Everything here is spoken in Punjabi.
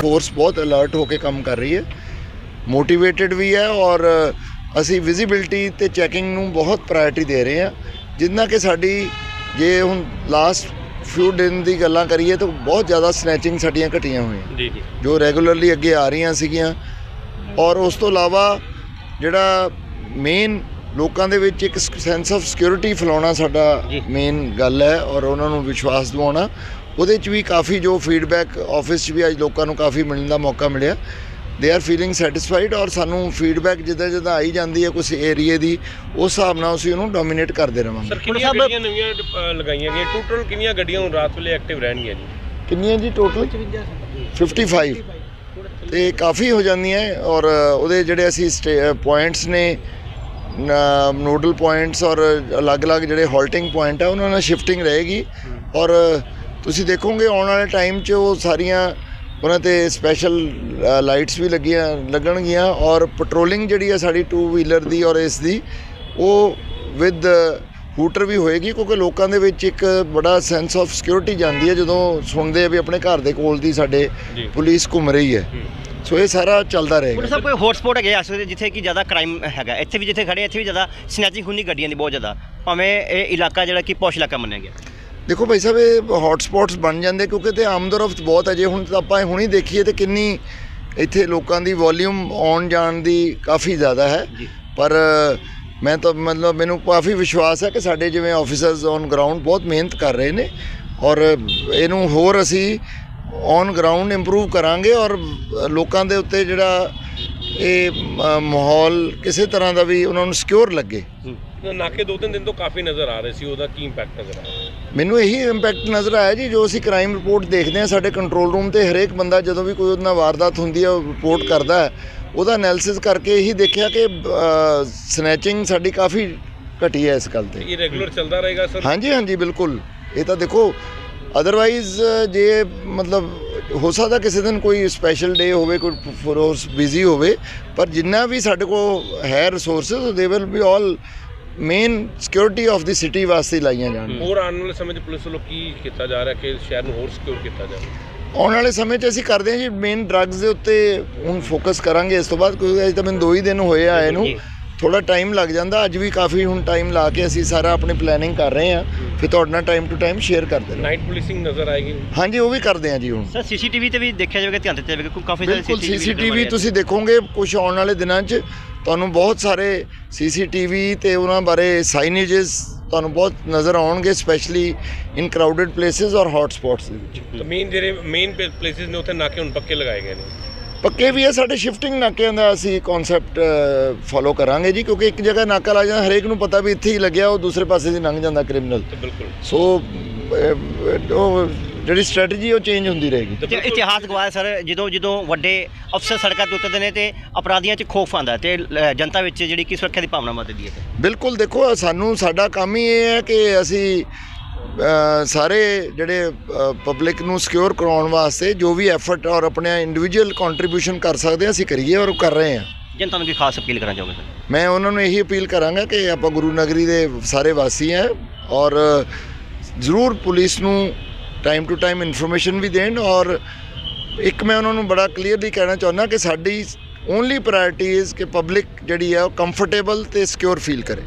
ਫੋਰਸ ਬਹੁਤ ਅਲਰਟ ਹੋ ਕੇ ਕੰਮ ਕਰ ਰਹੀ ਹੈ। ਮੋਟੀਵੇਟਿਡ ਵੀ ਹੈ ਔਰ ਅਸੀਂ ਵਿਜ਼ਿਬਿਲਟੀ ਤੇ ਚੈਕਿੰਗ ਨੂੰ ਬਹੁਤ ਪ੍ਰਾਇੋਰਟੀ ਦੇ ਰਹੇ ਹਾਂ। ਜਿੰਨਾ ਕਿ ਸਾਡੀ ਜੇ ਹੁਣ ਲਾਸਟ ਫਿਊ ਦਿਨ ਦੀ ਗੱਲਾਂ ਕਰੀਏ ਤਾਂ ਬਹੁਤ ਜ਼ਿਆਦਾ ਸਨੈਚਿੰਗ ਸਾਡੀਆਂ ਘਟੀਆਂ ਹੋਈਆਂ। ਜੀ ਜੀ। ਜੋ ਰੈਗੂਲਰਲੀ ਅੱਗੇ ਆ ਰਹੀਆਂ ਸੀਗੀਆਂ। ਔਰ ਉਸ ਤੋਂ ਇਲਾਵਾ ਜਿਹੜਾ ਮੇਨ ਲੋਕਾਂ ਦੇ ਵਿੱਚ ਇੱਕ ਸੈਂਸ ਆਫ ਸਿਕਿਉਰਿਟੀ ਫੈਲਾਉਣਾ ਸਾਡਾ। ਮੇਨ ਗੱਲ ਹੈ ਔਰ ਉਹਨਾਂ ਨੂੰ ਵਿਸ਼ਵਾਸ ਦਿਵਾਉਣਾ। ਉਹਦੇ 'ਚ ਵੀ ਕਾਫੀ ਜੋ ਫੀਡਬੈਕ ਆਫਿਸ 'ਚ ਵੀ ਅੱਜ ਲੋਕਾਂ ਨੂੰ ਕਾਫੀ ਮਿਲਣ ਦਾ ਮੌਕਾ ਮਿਲਿਆ। ਦੇ ਆਰ ਫੀਲਿੰਗ ਸੈਟੀਸਫਾਈਡ ਔਰ ਸਾਨੂੰ ਫੀਡਬੈਕ ਜਿੱਦਾਂ ਜਿੱਦਾਂ ਆਈ ਜਾਂਦੀ ਹੈ ਕੁਝ ਏਰੀਏ ਦੀ ਉਸ ਹਿਸਾਬ ਨਾਲ ਅਸੀਂ ਉਹਨੂੰ ਡੋਮੀਨੇਟ ਕਰਦੇ ਰਵਾਂਗੇ। ਸਰ ਕਿੰਨੀਆਂ ਗੱਡੀਆਂ ਨਵੀਆਂ ਲਗਾਈਆਂ ਗਈਆਂ? ਟੋਟਲ ਕਿੰਨੀਆਂ ਗੱਡੀਆਂ ਹੁਣ ਰਾਤ ਵੇਲੇ ਐਕਟਿਵ ਰਹਿਣਗੀਆਂ ਜੀ? ਕਿੰਨੀਆਂ ਜੀ ਟੋਟਲ 55 ਤੇ ਕਾਫੀ ਹੋ ਜਾਂਦੀਆਂ ਹੈ ਔਰ ਉਹਦੇ ਜਿਹੜੇ ਅਸੀਂ ਪੁਆਇੰਟਸ ਨੇ ਨੋਡਲ ਪੁਆਇੰਟਸ ਔਰ ਅਲੱਗ-ਅਲੱਗ ਜਿਹੜੇ ਹਾਲਟਿੰਗ ਪੁਆਇੰਟ ਆ ਉਹਨਾਂ ਨਾਲ ਸ਼ਿਫਟਿੰਗ ਰਹੇਗੀ। ਔਰ ਤੁਸੀਂ ਦੇਖੋਗੇ ਆਉਣ ਵਾਲੇ ਟਾਈਮ 'ਚ ਉਹ ਸਾਰੀਆਂ ਉਹਨਾਂ ਤੇ ਸਪੈਸ਼ਲ ਲਾਈਟਸ ਵੀ ਲੱਗੀਆਂ ਲੱਗਣਗੀਆਂ ਔਰ ਪੈਟਰੋਲਿੰਗ ਜਿਹੜੀ ਆ ਸਾਡੀ 2 ਵੀਲਰ ਦੀ ਔਰ ਇਸ ਦੀ ਉਹ ਵਿਦ ਹੂਟਰ ਵੀ ਹੋਏਗੀ ਕਿਉਂਕਿ ਲੋਕਾਂ ਦੇ ਵਿੱਚ ਇੱਕ ਬੜਾ ਸੈਂਸ ਆਫ ਸਿਕਿਉਰਿਟੀ ਜਾਂਦੀ ਹੈ ਜਦੋਂ ਸੁਣਦੇ ਆ ਵੀ ਆਪਣੇ ਘਰ ਦੇ ਕੋਲ ਦੀ ਸਾਡੇ। ਪੁਲਿਸ ਘੁੰਮ ਰਹੀ ਹੈ। ਸੋ ਇਹ ਸਾਰਾ ਚੱਲਦਾ ਰਹੇਗਾ। ਪੁਲਿਸ ਸਾਹਿਬ ਕੋਈ ਹੌਟਸਪੌਟ ਹੈਗੇ ਇਸ ਵੇਲੇ ਜਿੱਥੇ ਕਿ ਜ਼ਿਆਦਾ ਕ੍ਰਾਈਮ ਹੈਗਾ। ਇੱਥੇ ਵੀ ਜਿੱਥੇ ਖੜੇ ਇੱਥੇ ਵੀ ਜ਼ਿਆਦਾ ਸਨੈਚਿੰਗ ਹੁੰਦੀ ਗੱਡੀਆਂ ਦੀ ਬਹੁਤ ਜ਼ਿਆਦਾ। ਭਾਵੇਂ ਇਹ ਇਲਾਕਾ ਜਿਹੜਾ ਕਿ ਪੌਸ਼ ਇਲਾਕਾ ਮੰਨਿਆ ਗਿਆ। ਦੇਖੋ ਭਾਈ ਸਾਹਿਬ ਇਹ ਹੌਟ ਸਪੌਟਸ ਬਣ ਜਾਂਦੇ ਕਿਉਂਕਿ ਤੇ ਆਮਦਰਫਤ ਬਹੁਤ ਹੈ ਜੇ ਹੁਣ ਤਾਂ ਆਪਾਂ ਹੁਣੀ ਦੇਖੀਏ ਤੇ ਕਿੰਨੀ ਇੱਥੇ ਲੋਕਾਂ ਦੀ ਵੋਲਿਊਮ ਆਉਣ ਜਾਣ ਦੀ ਕਾਫੀ ਜ਼ਿਆਦਾ ਹੈ। ਪਰ ਮੈਂ ਤਾਂ ਮਤਲਬ ਮੈਨੂੰ ਕਾਫੀ ਵਿਸ਼ਵਾਸ ਹੈ ਕਿ ਸਾਡੇ ਜਿਵੇਂ ਆਫੀਸਰਸ ਔਨ ਗਰਾਊਂਡ ਬਹੁਤ ਮਿਹਨਤ ਕਰ ਰਹੇ ਨੇ ਔਰ ਇਹਨੂੰ ਹੋਰ ਅਸੀਂ ਔਨ ਗਰਾਊਂਡ ਇੰਪਰੂਵ ਕਰਾਂਗੇ ਔਰ ਲੋਕਾਂ ਦੇ ਉੱਤੇ ਜਿਹੜਾ ਇਹ ਮਾਹੌਲ ਕਿਸੇ ਤਰ੍ਹਾਂ ਦਾ ਵੀ ਉਹਨਾਂ ਨੂੰ ਸਿਕਿਉਰ ਲੱਗੇ। ਨਾਕੇ ਦੋ ਤਿੰਨ ਦਿਨ ਤੋਂ ਕਾਫੀ ਨਜ਼ਰ ਆ ਰਹੇ ਸੀ ਉਹਦਾ ਕੀ ਇੰਪੈਕਟ ਨਜ਼ਰ ਆਇਆ ਮੈਨੂੰ ਇਹੀ ਇੰਪੈਕਟ ਨਜ਼ਰ ਆਇਆ ਜੀ ਜੋ ਅਸੀਂ ਕ੍ਰਾਈਮ ਰਿਪੋਰਟ ਦੇਖਦੇ ਹਾਂ ਸਾਡੇ ਕੰਟਰੋਲ ਰੂਮ ਤੇ ਹਰੇਕ ਬੰਦਾ ਜਦੋਂ ਵੀ ਕੋਈ ਉਹਦੇ ਨਾਲ ਵਾਰਦਾਤ ਹੁੰਦੀ ਹੈ ਉਹ ਰਿਪੋਰਟ ਕਰਦਾ ਹੈ। ਉਹਦਾ ਐਨਾਲਿਸਿਸ ਕਰਕੇ ਇਹੀ ਦੇਖਿਆ ਕਿ ਸਨੈਚਿੰਗ ਸਾਡੀ ਕਾਫੀ ਘਟੀ ਹੈ ਇਸ ਗੱਲ ਤੇ। ਇਹ ਰੈਗੂਲਰ ਚੱਲਦਾ ਰਹੇਗਾ ਸਰ? ਹਾਂਜੀ ਹਾਂਜੀ ਬਿਲਕੁਲ। ਇਹ ਤਾਂ ਦੇਖੋ ਅਦਰਵਾਈਜ਼ ਜੇ ਮਤਲਬ ਹੋ ਸਕਦਾ ਕਿਸੇ ਦਿਨ ਕੋਈ ਸਪੈਸ਼ਲ ਡੇ ਹੋਵੇ ਕੋਈ ਫੋਰਸ ਬਿਜ਼ੀ ਹੋਵੇ ਪਰ ਜਿੰਨਾ ਵੀ ਸਾਡੇ ਕੋਲ ਹੈ resources they will be all main security of the city ਵਾਸਤੇ ਲਾਈਆਂ ਜਾਣ। ਹੋਰ ਆਉਣ ਵਾਲੇ ਸਮੇਂ 'ਚ ਪੁਲਿਸ ਵੱਲੋਂ ਕੀ ਕੀਤਾ ਜਾ ਰਿਹਾ ਕਿ ਸ਼ਹਿਰ ਨੂੰ ਹੋਰ ਸਿਕਿਉਰ ਕੀਤਾ ਜਾਵੇ? ਆਉਣ ਵਾਲੇ ਸਮੇਂ 'ਚ ਅਸੀਂ ਕਰਦੇ ਹਾਂ ਜੀ ਮੇਨ ਡਰੱਗਸ ਦੇ ਉੱਤੇ ਹੁਣ ਫੋਕਸ ਕਰਾਂਗੇ। ਇਸ ਤੋਂ ਬਾਅਦ ਕਿਉਂਕਿ ਅਜੇ ਤਾਂ ਮੈਨੂੰ ਦੋ ਹੀ ਦਿਨ ਹੋਏ ਆਏ ਨੂੰ। ਥੋੜਾ ਟਾਈਮ ਲੱਗ ਜਾਂਦਾ ਅੱਜ ਵੀ ਕਾਫੀ ਹੁਣ ਟਾਈਮ ਲਾ ਕੇ ਅਸੀਂ ਸਾਰਾ ਆਪਣੀ ਪਲੈਨਿੰਗ ਕਰ ਰਹੇ ਹਾਂ। ਫਿਰ ਤੁਹਾਡੇ ਨਾਲ ਟਾਈਮ ਟੂ ਟਾਈਮ ਸ਼ੇਅਰ ਕਰਦੇ ਹਾਂ ਨਾਈਟ ਪੁਲਿਸਿੰਗ ਨਜ਼ਰ ਆਏਗੀ। ਹਾਂਜੀ ਉਹ ਵੀ ਕਰਦੇ ਹਾਂ ਜੀ ਹੁਣ। ਸਰ ਸੀਸੀਟੀਵੀ ਤੇ ਵੀ ਦੇਖਿਆ ਜਾਵੇਗਾ ਧਿਆਨ ਦਿੱਤਾ ਜਾਵੇਗਾ ਕਿਉਂਕਿ ਕਾਫੀ ਬਿਲਕੁਲ ਸੀਸੀਟੀਵੀ ਤੁਸੀਂ ਦੇਖੋਗੇ ਕੁਝ ਆਉਣ ਵਾਲੇ ਦਿਨਾਂ 'ਚ ਤੁਹਾਨੂੰ ਬਹੁਤ ਸਾਰੇ ਸੀਸੀਟੀਵੀ ਤੇ ਉਹਨਾਂ ਬਾਰੇ ਸਾਈਨੇजेस ਤੁਹਾਨੂੰ ਬਹੁਤ ਨਜ਼ਰ ਆਉਣਗੇ ਸਪੈਸ਼ਲੀ ਇਨ ਕਰਾਊਡਡ ਪਲੇਸਿਸ ਔਰ ਹੌਟ ਸਪੌਟਸ ਦੇ ਵਿੱਚ। ਤਾਂ ਮੇਨ ਜਿਹੜੇ ਮੇਨ ਪਲੇਸਿਸ ਨੇ ਉੱਥੇ ਨਾਕੇ ਹੁਣ ਪੱਕੇ ਲਗਾਏ ਗਏ ਨੇ। ਪੱਕੇ ਵੀ ਹੈ ਸਾਡੇ ਸ਼ਿਫਟਿੰਗ ਨਾਕਿਆਂ ਦਾ ਅਸੀਂ ਕਨਸੈਪਟ ਫੋਲੋ ਕਰਾਂਗੇ ਜੀ ਕਿਉਂਕਿ ਇੱਕ ਜਗ੍ਹਾ ਨਾਕਾ ਲੱਗ ਜਾਂਦਾ ਹਰੇਕ ਨੂੰ ਪਤਾ ਵੀ ਇੱਥੇ ਹੀ ਲੱਗਿਆ ਉਹ ਦੂਸਰੇ ਪਾਸੇ ਦੀ ਲੰਘ ਜਾਂਦਾ ਕ੍ਰਿਮੀਨਲ ਬਿਲਕੁਲ। ਸੋ ਉਹ ਜਿਹੜੀ ਸਟ੍ਰੈਟਜੀ ਉਹ ਚੇਂਜ ਹੁੰਦੀ ਰਹੇਗੀ। ਇਤਿਹਾਸ ਗਵਾਇਆ ਸਰ ਜਦੋਂ ਜਦੋਂ ਵੱਡੇ ਅਫਸਰ ਸੜਕਾਂ ਤੇ ਉਤਰਦੇ ਨੇ ਤੇ ਅਪਰਾਧੀਆਂ 'ਚ ਖੋਫ ਆਂਦਾ ਤੇ ਜਨਤਾ ਵਿੱਚ ਜਿਹੜੀ ਕਿ ਸੁਰੱਖਿਆ ਦੀ ਭਾਵਨਾ ਵੱਧਦੀ ਹੈ। ਬਿਲਕੁਲ ਦੇਖੋ ਸਾਨੂੰ ਸਾਡਾ ਕੰਮ ਹੀ ਇਹ ਹੈ ਕਿ ਅਸੀਂ ਸਾਰੇ ਜਿਹੜੇ ਪਬਲਿਕ ਨੂੰ ਸਿਕਿਉਰ ਕਰਾਉਣ ਵਾਸਤੇ ਜੋ ਵੀ ਐਫਰਟ ਔਰ ਆਪਣੇ ਇੰਡੀਵਿਜੂਅਲ ਕੰਟਰੀਬਿਊਸ਼ਨ ਕਰ ਸਕਦੇ ਅਸੀਂ ਕਰੀਏ ਔਰ ਕਰ ਰਹੇ ਹਾਂ ਜਨਤਾ ਨੂੰ ਕੀ ਖਾਸ ਅਪੀਲ ਕਰਨਾ ਚਾਹੋਗੇ ਸਰ? ਮੈਂ ਉਹਨਾਂ ਨੂੰ ਇਹੀ ਅਪੀਲ ਕਰਾਂਗਾ ਕਿ ਆਪਾਂ ਗੁਰੂ ਨਗਰੀ ਦੇ ਸਾਰੇ ਵਾਸੀ ਹਾਂ ਔਰ ਜ਼ਰੂਰ ਪੁਲਿਸ ਨੂੰ ਟਾਈਮ ਟੂ ਟਾਈਮ ਇਨਫੋਰਮੇਸ਼ਨ ਵੀ ਦੇਣ ਔਰ ਇੱਕ ਮੈਂ ਉਹਨਾਂ ਨੂੰ ਬੜਾ ਕਲੀਅਰਲੀ ਕਹਿਣਾ ਚਾਹੁੰਦਾ ਕਿ ਸਾਡੀ ਓਨਲੀ ਪ੍ਰਾਇੋਰਟੀ ਇਜ਼ ਕਿ ਪਬਲਿਕ ਜਿਹੜੀ ਹੈ ਉਹ ਕੰਫਰਟੇਬਲ ਤੇ ਸਿਕਿਉਰ ਫੀਲ ਕਰੇ।